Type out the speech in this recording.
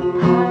I